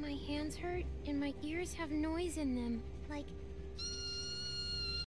My hands hurt, and my ears have noise in them. Like